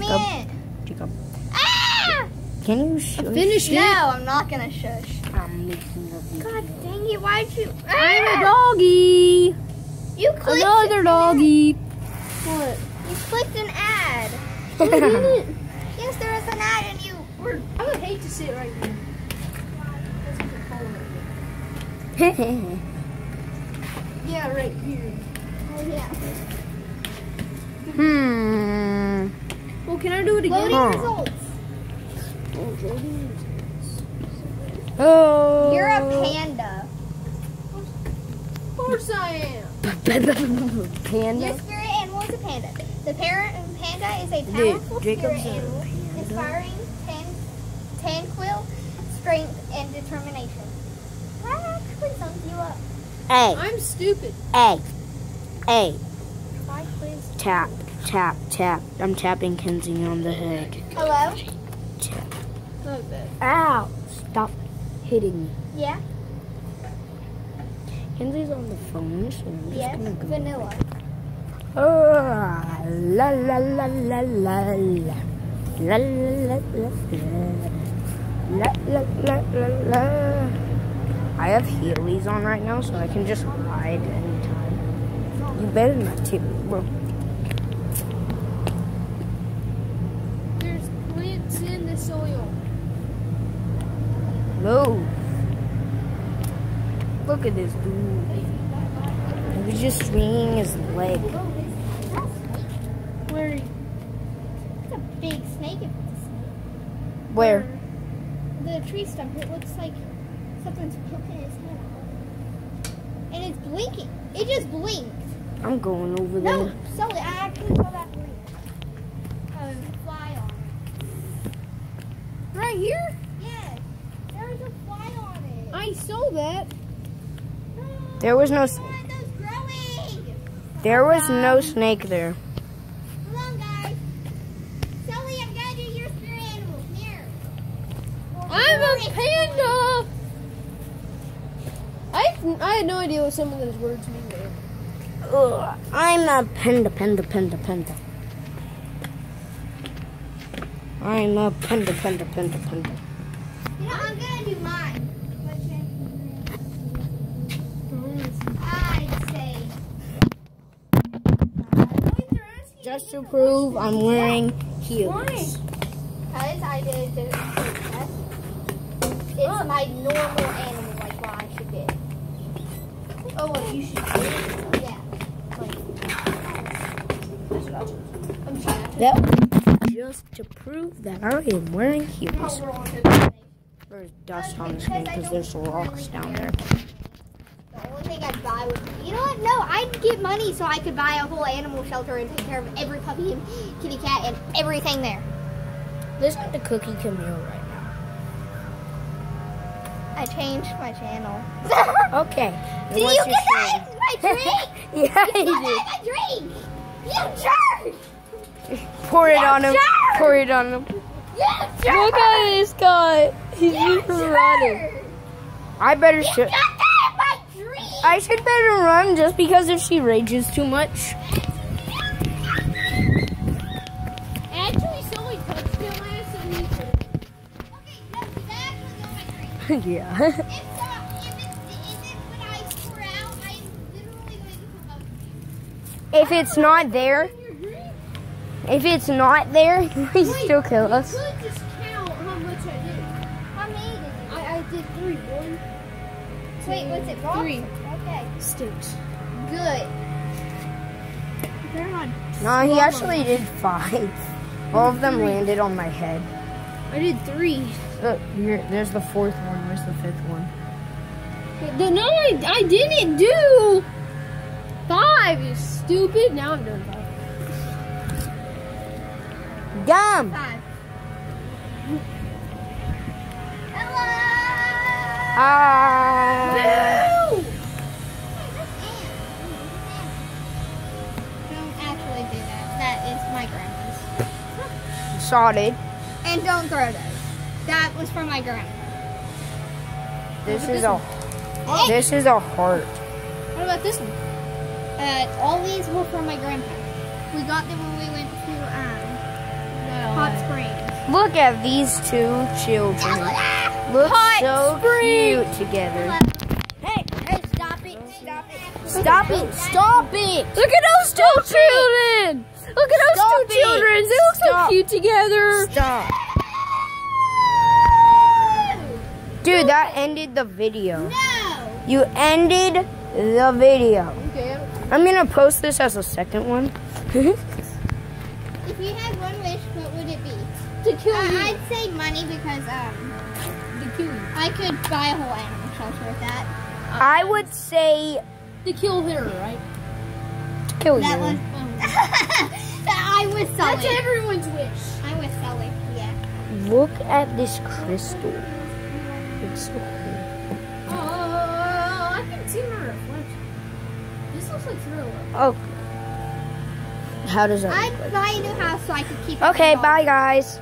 Come Jacob. here. Jacob. Ah! Can you shush? Finish No, it. I'm not gonna shush. I'm making a video. God dang it! Why'd you? I'm a Ah! doggy. You clicked. Another doggy. What? You clicked an ad. Yes, there is an ad, and you were. I would hate to sit right here. Yeah, right here. Oh yeah. hmm. Well, can I do it again? Loading Huh. results. Oh. You're a panda. Of course I am. Your panda. spirit animal is a panda. The parent panda is a powerful Jacob's spirit animal, panda. inspiring tan, tranquil strength and determination. That actually sums you up. Hey, I'm stupid. hey, hey. Tap, tap, tap. I'm tapping Kenzie on the head. Hello? Tap. Ow! Stop hitting me. Yeah? Kenzie's on the phone, so I'm just Yes. gonna go. Vanilla. Ah, la la la la la la. La la la la la. La la la la la. I have Heelys on right now, so I can just ride anytime. You better not tip me, bro. There's plants in the soil. Move. Look at this dude. He was just swinging his leg. Where? It's a big snake if it's a snake. Where? The tree stump, it looks like something's poking its head out. And it's blinking. It just blinked. I'm going over there. No. Sully, I actually saw that blink. Um, fly on it. Right here? Yes, there was a fly on it. I saw that. There was no s- Come on, those growing. There was no snake there. Come on, guys. Sully, I'm gonna do your spirit animal. Here. I'm a panda. I I had no idea what some of those words mean. There. Ugh, I'm a panda, panda, panda, panda. I'm a panda, panda, panda, panda. You know, I'm gonna do mine. Say. Uh, Just to prove I'm wearing heels. Because I did test. It's my normal animal, like what I should be. Oh, what you should do? That just to prove that I am wearing heels. There's dust on the screen because there's rocks down there. The only thing I'd buy would you know what? No, I'd get money so I could buy a whole animal shelter and take care of every puppy and kitty cat and everything there. Listen to Cookie Camille right now. I changed my channel. Okay. Did you get that? My drink! yeah, You you got that my drink! You jerk! Pour it You on him. jerk! Pour it on him. You jerk! Look at this guy. He's You just running. I better You should. got that in my drink! I should better run just because if she rages too much. Actually, somebody touched him last and he said, Okay, no, that actually got my drink. yeah. Uh, if it's, if it's when I pour out, I'm literally going to promote you. if it's not there? If it's not there, he still kill You us. could just count how much I did. How many did I, I did three. One, Wait, what's it? Rocks? Three. Okay, sticks. good. They're not. No, he actually did five. All of them landed on my head. I did three. Look, here, there's the fourth one. Where's the fifth one? The, no, I, I didn't do five. You stupid. Now I'm doing five. Gum. Hello! Ah. Woo! Don't actually do that. That is my grandma's. Sorted. And don't throw those. That was from my grandma. This is a Hey! this is a heart. What about this one? Uh, all these were from my grandpa. We got them when we went to um, the Look at these two children. Look Hot so spring. cute together. Hey, hey, stop it, stop it. Stop it! Stop it! Look at those two children. Look at those Stop two it. children. They look so cute together. Stop. Dude, that ended the video. No. You ended the video. Okay. I'm gonna post this as a second one. If you had one wish, what would it be? To kill Uh, you. I'd say money because um, To kill you. I could buy a whole animal shelter with that. I would say To kill her, right? To kill That you. was. I was Sully. That's everyone's wish. I was Sully. Yeah. Look at this crystal. It's so cool. Oh, I can see my reflection. This looks like Thriller. Oh. How does that I'd look like? buy a new house so I could keep. Okay, bye guys.